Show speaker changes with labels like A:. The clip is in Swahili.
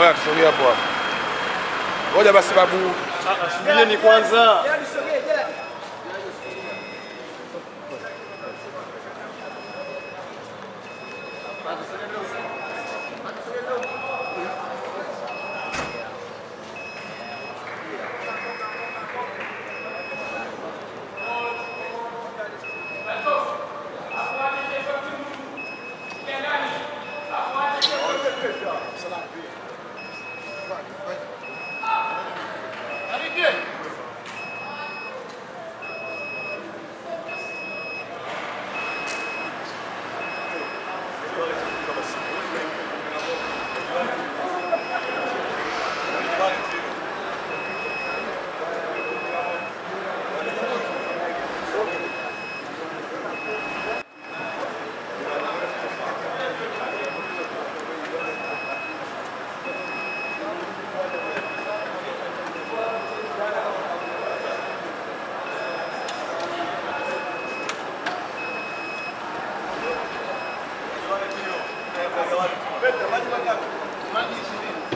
A: Oya, tusogee hapo hapo. Ngoja basi babu.
B: Ah, Subirieni kwanza.
A: Hayo
B: Right. Vai devagar. Não
A: é